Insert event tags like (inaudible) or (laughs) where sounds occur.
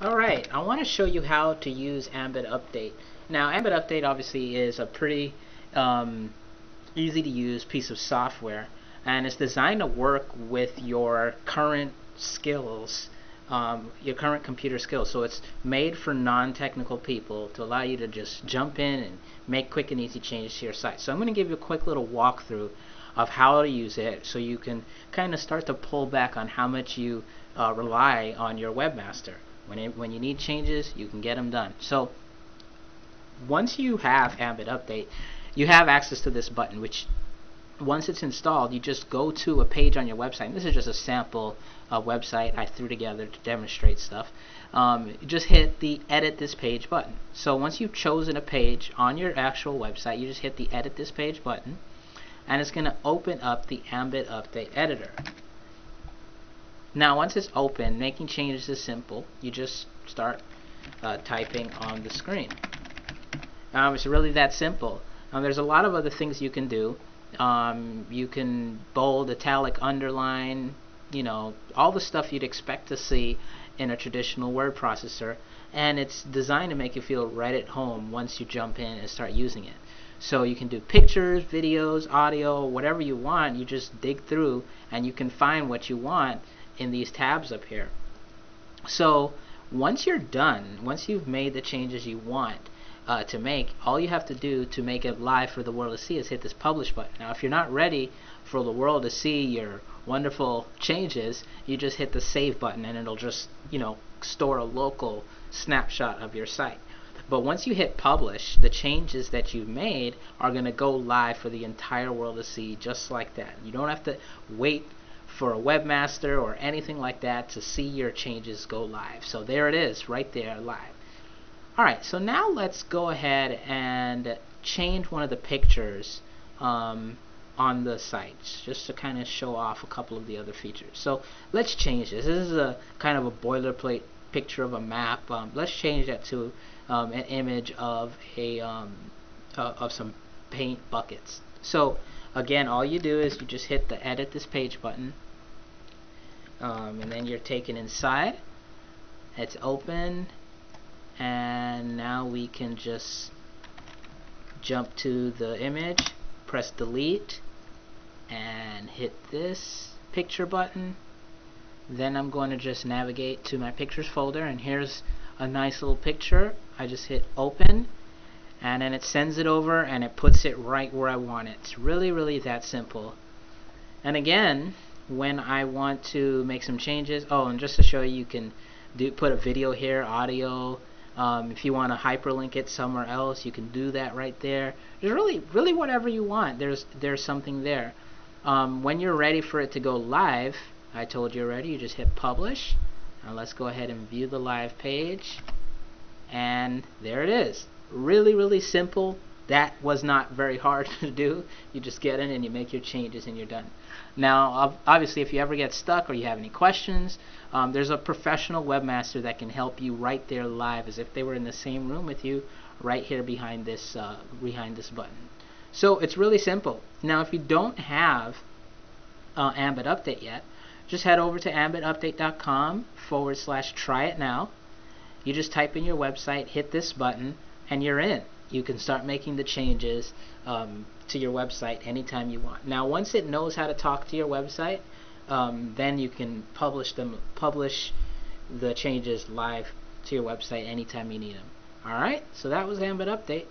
Alright, I want to show you how to use Ambid Update. Now Ambid Update obviously is a pretty um, easy to use piece of software and it's designed to work with your current skills, um, your current computer skills. So it's made for non-technical people to allow you to just jump in and make quick and easy changes to your site. So I'm going to give you a quick little walkthrough of how to use it so you can kind of start to pull back on how much you uh, rely on your webmaster. When, it, when you need changes, you can get them done. So once you have Ambid Update, you have access to this button, which once it's installed, you just go to a page on your website. And this is just a sample uh, website I threw together to demonstrate stuff. Um, just hit the Edit This Page button. So once you've chosen a page on your actual website, you just hit the Edit This Page button, and it's going to open up the Ambid Update Editor. Now once it's open, making changes is simple. You just start uh, typing on the screen. Um, it's really that simple. Um, there's a lot of other things you can do. Um, you can bold, italic, underline, you know, all the stuff you'd expect to see in a traditional word processor and it's designed to make you feel right at home once you jump in and start using it. So you can do pictures, videos, audio, whatever you want, you just dig through and you can find what you want in these tabs up here. So once you're done, once you've made the changes you want uh, to make, all you have to do to make it live for the world to see is hit this publish button. Now if you're not ready for the world to see your wonderful changes, you just hit the save button and it'll just, you know, store a local snapshot of your site. But once you hit publish, the changes that you've made are going to go live for the entire world to see just like that. You don't have to wait for a webmaster or anything like that to see your changes go live. So there it is, right there, live. Alright, so now let's go ahead and change one of the pictures um, on the site, just to kind of show off a couple of the other features. So let's change this. This is a kind of a boilerplate picture of a map. Um, let's change that to um, an image of a um, uh, of some paint buckets. So again, all you do is you just hit the edit this page button. Um, and then you're taken inside. It's open. And now we can just jump to the image press delete and hit this picture button. Then I'm going to just navigate to my pictures folder and here's a nice little picture. I just hit open and then it sends it over and it puts it right where I want it it's really really that simple and again when I want to make some changes. Oh, and just to show you, you can do put a video here, audio. Um, if you want to hyperlink it somewhere else, you can do that right there. There's really, really whatever you want. There's, there's something there. Um, when you're ready for it to go live, I told you already, you just hit publish. Now let's go ahead and view the live page. And there it is. Really, really simple, that was not very hard (laughs) to do. You just get in and you make your changes and you're done. Now, obviously, if you ever get stuck or you have any questions, um, there's a professional webmaster that can help you right there live as if they were in the same room with you right here behind this, uh, behind this button. So it's really simple. Now, if you don't have uh, Ambid Update yet, just head over to ambidupdate.com forward slash try it now. You just type in your website, hit this button, and you're in you can start making the changes um, to your website anytime you want. Now, once it knows how to talk to your website, um, then you can publish them, publish the changes live to your website anytime you need them. All right, so that was Ambid Update.